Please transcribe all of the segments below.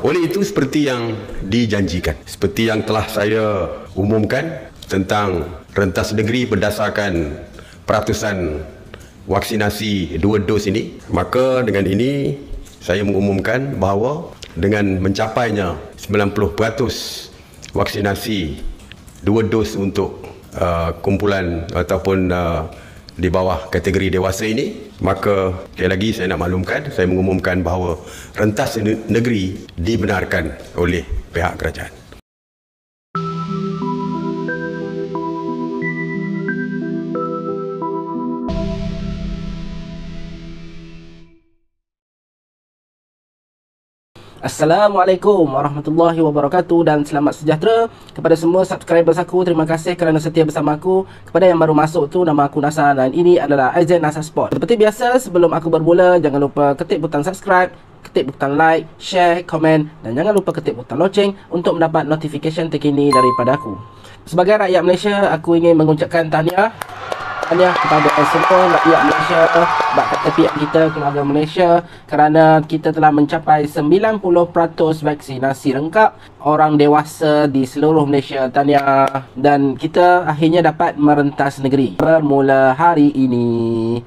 Oleh itu seperti yang dijanjikan, seperti yang telah saya umumkan tentang rentas negeri berdasarkan peratusan vaksinasi dua dos ini, maka dengan ini saya mengumumkan bahawa dengan mencapainya 90% vaksinasi dua dos untuk uh, kumpulan ataupun uh, di bawah kategori dewasa ini maka sekali lagi saya nak maklumkan saya mengumumkan bahawa rentas negeri dibenarkan oleh pihak kerajaan Assalamualaikum warahmatullahi wabarakatuh dan selamat sejahtera kepada semua subscribers aku. Terima kasih kerana setia bersama aku. Kepada yang baru masuk tu nama aku Nasa dan ini adalah Aizen Nasa Sport. Seperti biasa sebelum aku bermula jangan lupa ketik butang subscribe, ketik butang like, share, komen dan jangan lupa ketik butang loceng untuk mendapat notification terkini daripada aku. Sebagai rakyat Malaysia, aku ingin mengucapkan tahniah tahniah kepada semua rakyat Malaysia kata pihak kita keluarga Malaysia kerana kita telah mencapai 90% vaksinasi lengkap orang dewasa di seluruh Malaysia tahniah. Dan kita akhirnya dapat merentas negeri. Bermula hari ini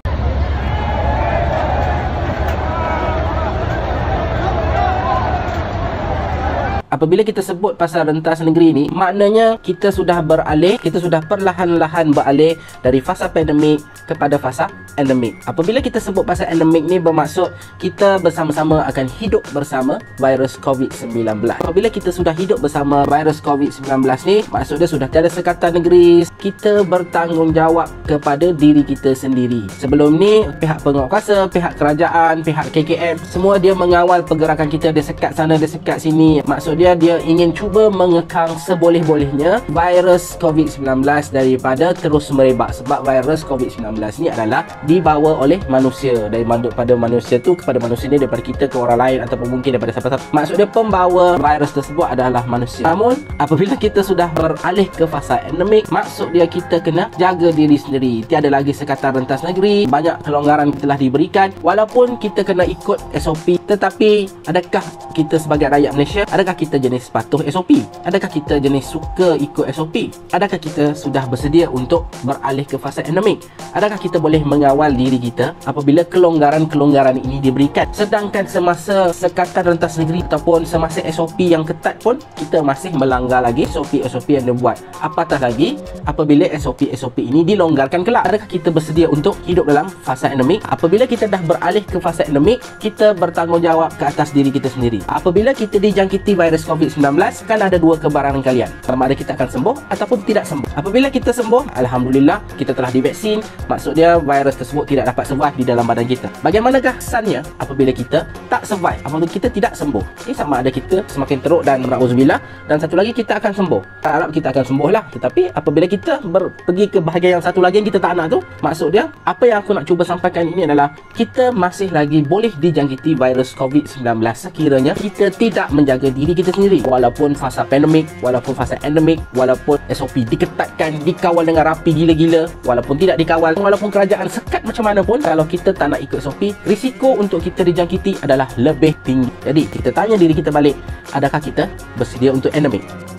apabila kita sebut pasal rentas negeri ni maknanya kita sudah beralih kita sudah perlahan-lahan beralih dari fasa pandemik kepada fasa endemik. Apabila kita sebut pasal endemik ni bermaksud kita bersama-sama akan hidup bersama virus COVID-19 apabila kita sudah hidup bersama virus COVID-19 ni maksudnya sudah tiada sekatan negeri kita bertanggungjawab kepada diri kita sendiri. Sebelum ni pihak penguatkuasa pihak kerajaan pihak KKM semua dia mengawal pergerakan kita. Dia sekat sana dia sekat sini. Maksudnya dia dia ingin cuba mengekang seboleh-bolehnya virus COVID-19 daripada terus merebak. Sebab virus COVID-19 ni adalah dibawa oleh manusia. Daripada manusia tu kepada manusia ni daripada kita ke orang lain ataupun mungkin daripada siapa-siapa. Maksudnya pembawa virus tersebut adalah manusia. Namun apabila kita sudah beralih ke fasa endemik maksud dia kita kena jaga diri sendiri. Tiada lagi sekatan rentas negeri banyak kelonggaran telah diberikan. Walaupun kita kena ikut SOP tetapi adakah kita sebagai rakyat Malaysia adakah kita jenis patuh SOP? Adakah kita jenis suka ikut SOP? Adakah kita sudah bersedia untuk beralih ke fasa endemik? Adakah kita boleh mengawal diri kita apabila kelonggaran-kelonggaran ini diberikan? Sedangkan semasa sekatan rentas negeri ataupun semasa SOP yang ketat pun kita masih melanggar lagi SOP-SOP yang dibuat. Apatah lagi apabila SOP-SOP ini dilonggarkan kelak. Adakah kita bersedia untuk hidup dalam fasa endemik? Apabila kita dah beralih ke fasa endemik, kita bertanggungjawab ke atas diri kita sendiri. Apabila kita dijangkiti virus COVID-19 kan ada dua kebarangan kalian. Sama ada kita akan sembuh ataupun tidak sembuh. Apabila kita sembuh Alhamdulillah kita telah divaksin. Maksud dia virus tersebut tidak dapat survive di dalam badan kita. Bagaimanakah kesannya apabila kita tak survive apabila kita tidak sembuh? Ini sama ada kita semakin teruk dan merauzubillah dan satu lagi kita akan sembuh. Harap kita akan sembuh lah tetapi apabila kita ber- pergi ke bahagian yang satu lagi yang kita tak nak tu maksud dia apa yang aku nak cuba sampaikan ini adalah kita masih lagi boleh dijangkiti virus COVID-19 sekiranya kita tidak menjaga diri kita sendiri. Walaupun fasa pandemik walaupun fasa endemik walaupun SOP diketatkan dikawal dengan rapi gila-gila walaupun tidak dikawal walaupun kerajaan sekat macam mana pun kalau kita tak nak ikut SOP risiko untuk kita dijangkiti adalah lebih tinggi. Jadi kita tanya diri kita balik adakah kita bersedia untuk endemik